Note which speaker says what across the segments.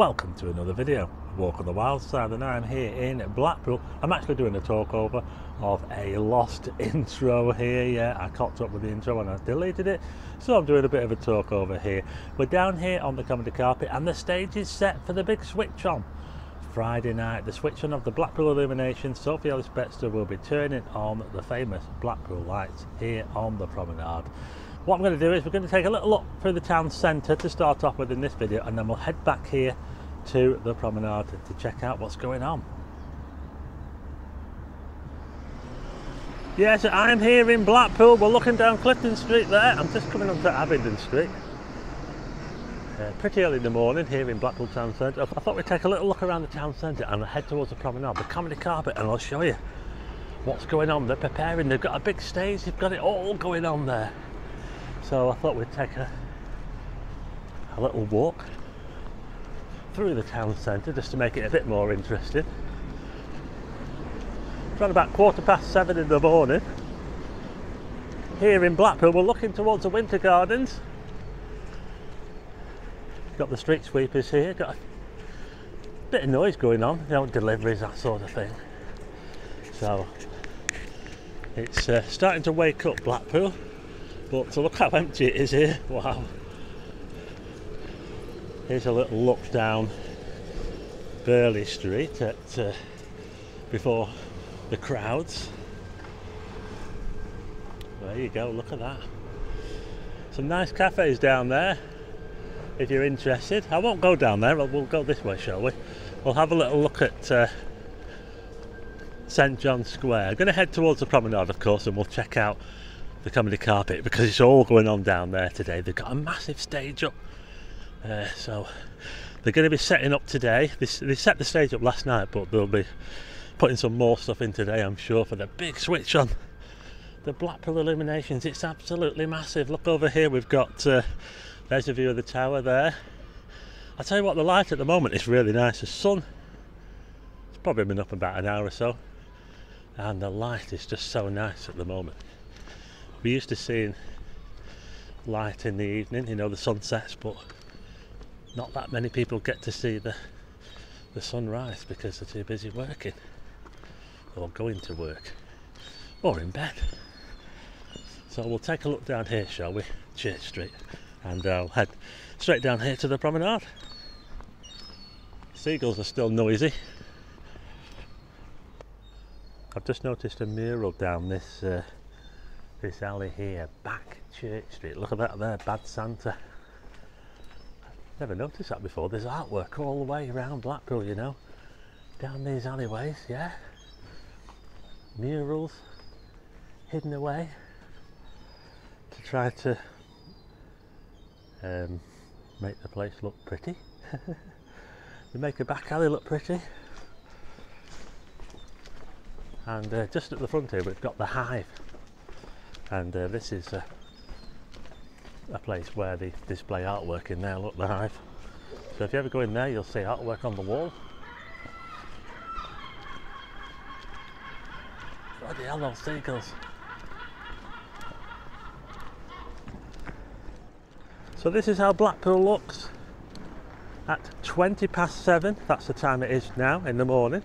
Speaker 1: welcome to another video. Walk on the wild side and I'm here in Blackpool. I'm actually doing a talk over of a lost intro here. Yeah I caught up with the intro and I deleted it. So I'm doing a bit of a talk over here. We're down here on the comedy carpet and the stage is set for the big switch on. Friday night the switch on of the Blackpool illumination. Sophie Ellis Bextor will be turning on the famous Blackpool lights here on the promenade what I'm going to do is we're going to take a little look through the town centre to start off with in this video and then we'll head back here to the promenade to check out what's going on. Yes, I'm here in Blackpool. We're looking down Clifton Street there. I'm just coming onto Abingdon Street. Uh, pretty early in the morning here in Blackpool Town Centre. I thought we'd take a little look around the town centre and head towards the promenade, the comedy carpet, and I'll show you what's going on. They're preparing, they've got a big stage, they've got it all going on there. So I thought we'd take a, a little walk through the town centre just to make it a bit more interesting. It's around about quarter past seven in the morning. Here in Blackpool, we're looking towards the Winter Gardens. Got the street sweepers here, got a bit of noise going on, you know, deliveries, that sort of thing. So it's uh, starting to wake up Blackpool. But to look how empty it is here, wow. Here's a little look down Birley Street at uh, before the crowds. There you go, look at that. Some nice cafes down there if you're interested. I won't go down there, we'll go this way, shall we? We'll have a little look at uh, St John's Square. I'm going to head towards the promenade, of course, and we'll check out the comedy carpet because it's all going on down there today. They've got a massive stage up, uh, so they're going to be setting up today. They, they set the stage up last night, but they'll be putting some more stuff in today, I'm sure, for the big switch on. The Blackpool illuminations, it's absolutely massive. Look over here, we've got uh, there's a view of the tower there. I tell you what, the light at the moment is really nice. The sun, it's probably been up about an hour or so, and the light is just so nice at the moment we used to seeing light in the evening, you know, the sunsets, but not that many people get to see the the sunrise because they're too busy working or going to work or in bed. So we'll take a look down here, shall we? Church Street, and I'll head straight down here to the promenade. Seagulls are still noisy. I've just noticed a mural down this uh, this alley here, back Church Street. Look at that there, Bad Santa. Never noticed that before. There's artwork all the way around Blackpool, you know, down these alleyways, yeah. Murals hidden away to try to um, make the place look pretty. they make a back alley look pretty. And uh, just at the front here, we've got the Hive and uh, this is a, a, place where they display artwork in there. Look hive. So if you ever go in there you'll see artwork on the wall. Bloody hell those seagulls. So this is how Blackpool looks. At 20 past 7 that's the time it is now in the morning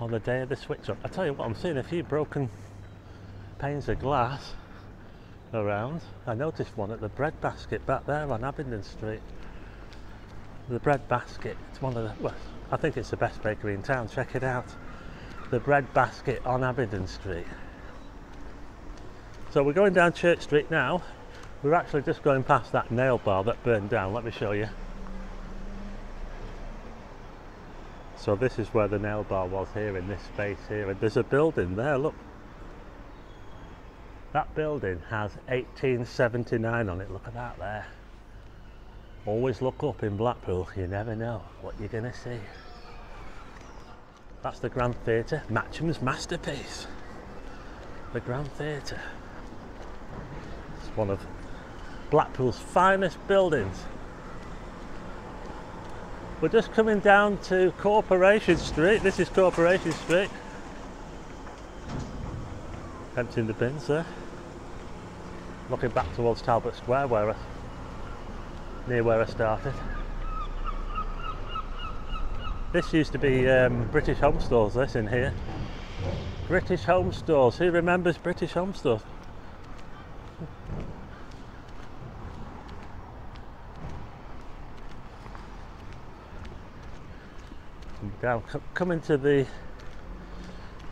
Speaker 1: on the day of the switch on. I tell you what, I'm seeing a few broken panes of glass around. I noticed one at the bread basket back there on Abingdon Street. The bread basket, it's one of the, well, I think it's the best bakery in town, check it out. The bread basket on Abingdon Street. So we're going down Church Street now. We're actually just going past that nail bar that burned down, let me show you. So this is where the nail bar was here in this space here and there's a building there look. That building has 1879 on it, look at that there. Always look up in Blackpool, you never know what you're going to see. That's the Grand Theatre, Matcham's masterpiece. The Grand Theatre. It's one of Blackpool's finest buildings. We're just coming down to Corporation Street. This is Corporation Street. Emptying the bins there. Looking back towards Talbot Square where near where I started. This used to be um, British Home Stores, this in here. British Home Stores. Who remembers British Home Stores? Down, coming to the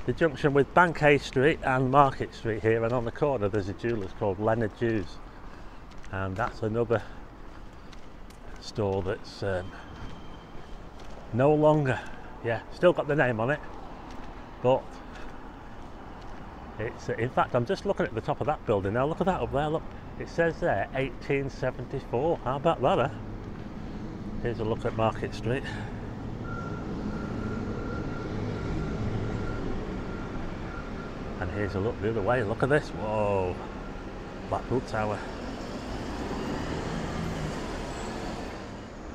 Speaker 1: the junction with Bank Hay Street and Market Street here, and on the corner there's a jeweller's called Leonard Jews, and that's another store that's um, no longer, yeah, still got the name on it, but it's, in fact, I'm just looking at the top of that building now. Look at that up there. Look, it says there 1874. How about that? Eh? Here's a look at Market Street. And here's a look the other way. Look at this. Whoa. Blackpool Tower.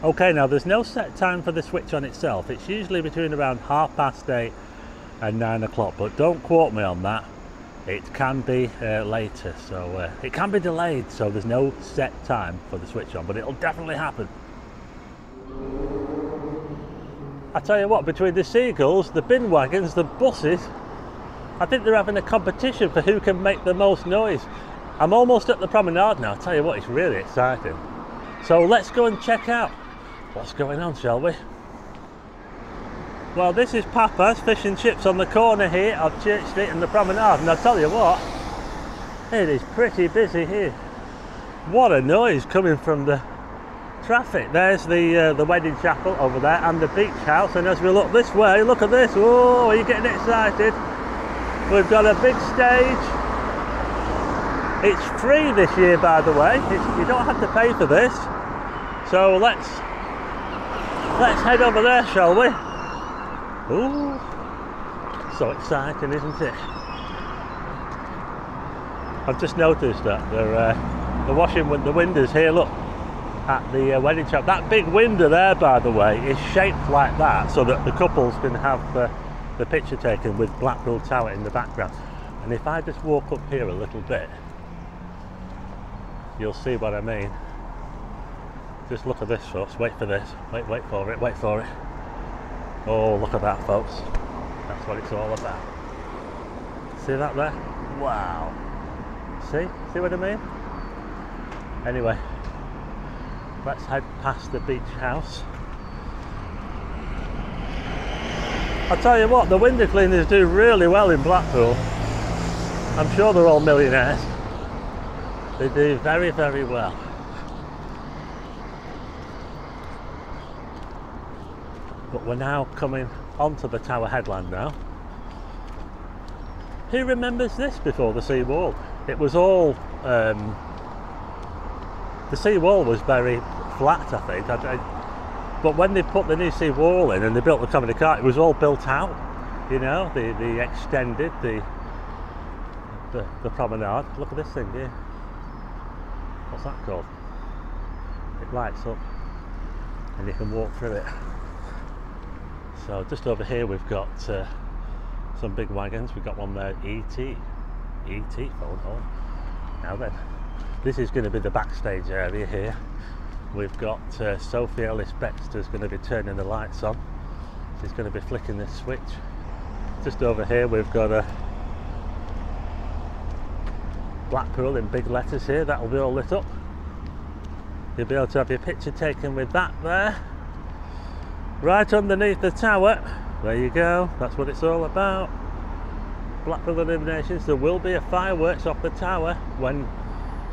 Speaker 1: Okay, now there's no set time for the switch on itself. It's usually between around half past eight and nine o'clock, but don't quote me on that. It can be uh, later, so uh, it can be delayed, so there's no set time for the switch on, but it'll definitely happen. I tell you what, between the seagulls, the bin wagons, the buses, I think they're having a competition for who can make the most noise. I'm almost at the promenade now, I'll tell you what, it's really exciting. So let's go and check out what's going on, shall we? Well, this is Papa's Fish and Chips on the corner here of Church Street and the promenade, and I'll tell you what, it is pretty busy here. What a noise coming from the traffic. There's the uh, the wedding chapel over there and the beach house, and as we look this way, look at this. Oh, are you getting excited? We've got a big stage. It's free this year, by the way. It's, you don't have to pay for this. So let's let's head over there, shall we? Ooh, so exciting, isn't it? I've just noticed that they're uh, they're washing the windows here. Look at the uh, wedding shop. That big window there, by the way, is shaped like that so that the couples can have uh, the picture taken with Blackpool Tower in the background. And if I just walk up here a little bit, you'll see what I mean. Just look at this folks, wait for this, wait, wait for it, wait for it. Oh, look at that folks. That's what it's all about. See that there? Wow. See? See what I mean? Anyway, let's head past the beach house I tell you what, the window cleaners do really well in Blackpool. I'm sure they're all millionaires. They do very, very well. But we're now coming onto the Tower Headland now. Who remembers this before the sea wall? It was all um, the sea wall was very flat. I think. I, I, but when they put the new sea wall in and they built the Comedy Car, it was all built out. You know, they, they extended the, the the promenade. Look at this thing here. What's that called? It lights up and you can walk through it. So just over here we've got uh, some big wagons. We've got one there, ET. ET phone home. Now then, this is going to be the backstage area here we've got uh, Sophie Ellis Bextor's going to be turning the lights on. She's going to be flicking this switch. Just over here we've got a Blackpool in big letters here, that'll be all lit up. You'll be able to have your picture taken with that there. Right underneath the tower, there you go, that's what it's all about. Blackpool Illuminations, there will be a fireworks off the tower when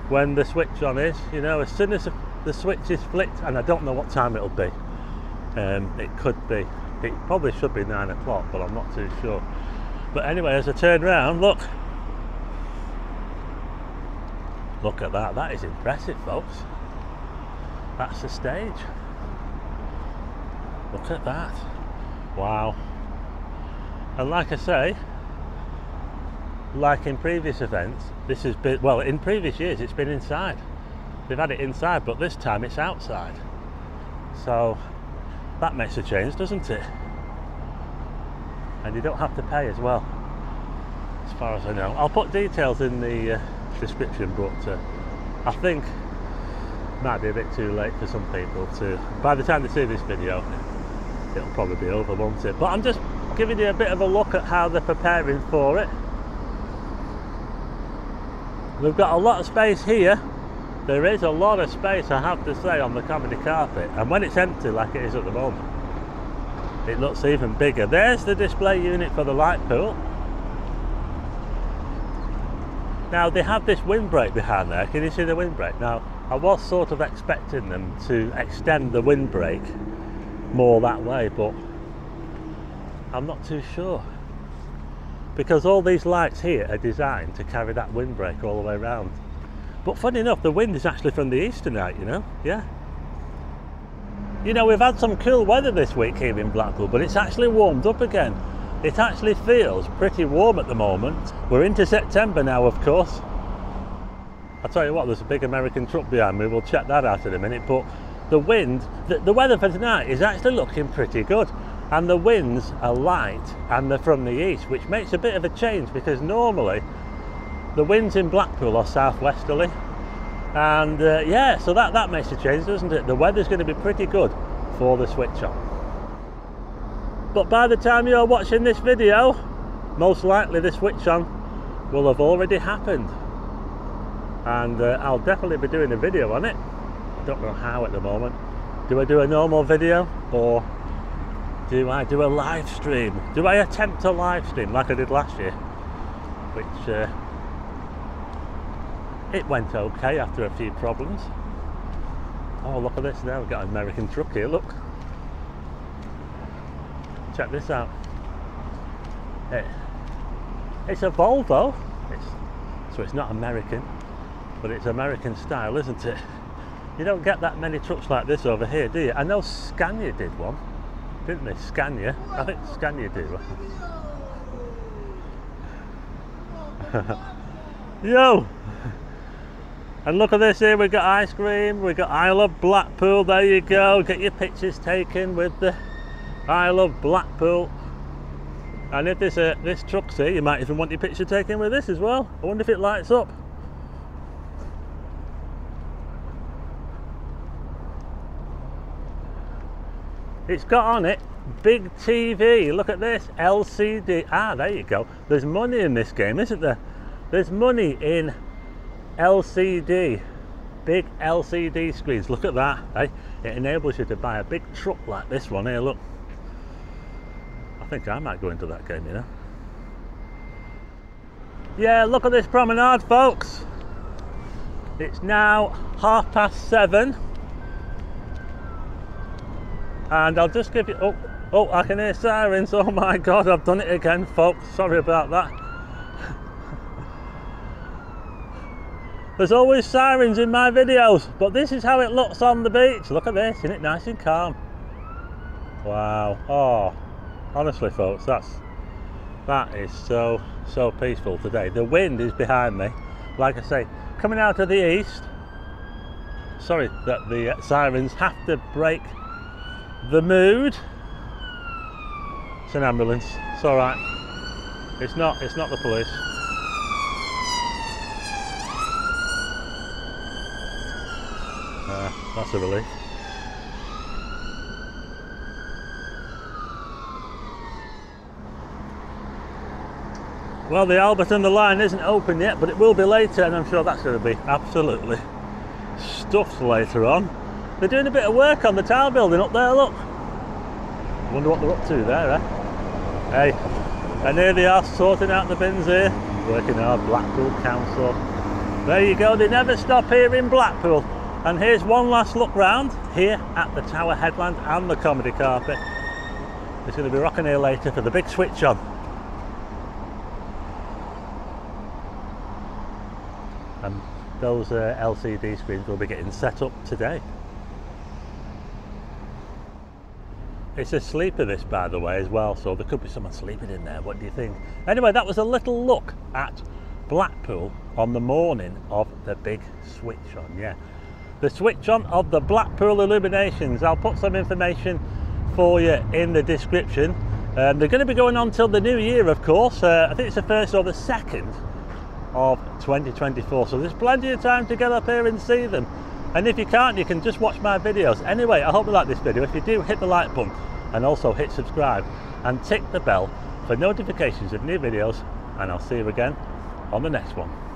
Speaker 1: when the switch on is, you know, as soon as the switch is flicked and I don't know what time it'll be. Um, it could be, it probably should be nine o'clock, but I'm not too sure. But anyway, as I turn around, look. Look at that, that is impressive, folks. That's the stage. Look at that. Wow. And like I say, like in previous events, this has been, well, in previous years, it's been inside. They've had it inside, but this time it's outside. So that makes a change, doesn't it? And you don't have to pay as well, as far as I know. I'll put details in the uh, description, but uh, I think might be a bit too late for some people to. By the time they see this video, it'll probably be over, won't it? But I'm just giving you a bit of a look at how they're preparing for it. We've got a lot of space here. There is a lot of space, I have to say, on the comedy carpet. And when it's empty, like it is at the moment, it looks even bigger. There's the display unit for the light pool. Now they have this windbreak behind there. Can you see the windbreak? Now I was sort of expecting them to extend the windbreak more that way, but I'm not too sure. Because all these lights here are designed to carry that windbreak all the way around. But funny enough, the wind is actually from the east tonight, you know? Yeah. You know, we've had some cool weather this week here in Blackpool, but it's actually warmed up again. It actually feels pretty warm at the moment. We're into September now, of course. I'll tell you what, there's a big American truck behind me. We'll check that out in a minute. But the wind, the, the weather for tonight is actually looking pretty good. And the winds are light and they're from the east, which makes a bit of a change because normally the winds in Blackpool are southwesterly. And uh, yeah, so that, that makes a change, doesn't it? The weather's going to be pretty good for the switch on. But by the time you're watching this video, most likely the switch on will have already happened. And uh, I'll definitely be doing a video on it. I don't know how at the moment. Do I do a normal video or do I do a live stream? Do I attempt a live stream like I did last year? Which uh, it went okay after a few problems. Oh, look at this now. We've got an American truck here, look check this out. It, it's a Volvo, it's, so it's not American, but it's American style, isn't it? You don't get that many trucks like this over here, do you? I know Scania did one, didn't they? Scania, I think Scania do. Yo! And look at this here, we've got ice cream, we've got I Love Blackpool, there you go, get your pictures taken with the I love Blackpool. And if this uh, this truck's here, you might even want your picture taken with this as well. I wonder if it lights up. It's got on it big TV. Look at this LCD. Ah, there you go. There's money in this game, isn't there? There's money in LCD. Big LCD screens. Look at that. Eh? It enables you to buy a big truck like this one here. Look. I think I might go into that game, you know. Yeah, look at this promenade, folks. It's now half past seven. And I'll just give you, oh, oh, I can hear sirens. Oh my God, I've done it again, folks. Sorry about that. There's always sirens in my videos, but this is how it looks on the beach. Look at this, isn't it nice and calm? Wow, oh, honestly folks that's that is so so peaceful today. The wind is behind me. Like I say coming out of the east sorry that the uh, sirens have to break the mood. It's an ambulance. It's all right. It's not it's not the police uh, that's a relief Well, the Albert and the Lion isn't open yet, but it will be later, and I'm sure that's going to be absolutely stuffed later on. They're doing a bit of work on the tower building up there, look. I wonder what they're up to there, eh? Hey, and here they are sorting out the bins here, working hard, Blackpool Council. There you go, they never stop here in Blackpool. And here's one last look round here at the Tower Headland and the Comedy Carpet. It's going to be rocking here later for the big switch on. and those uh, LCD screens will be getting set up today. It's a sleeper this by the way as well so there could be someone sleeping in there what do you think? Anyway that was a little look at Blackpool on the morning of the big switch on yeah the switch on of the Blackpool illuminations I'll put some information for you in the description um, they're going to be going on till the new year of course uh, I think it's the first or the second of 2024 so there's plenty of time to get up here and see them And if you can't, you can just watch my videos. Anyway, I hope you like this video. If you do, hit the like button and also hit subscribe and tick the bell for notifications of new videos and I'll see you again on the next one.